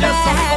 Just.